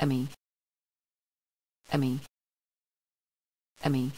Emmy Emmy Emmy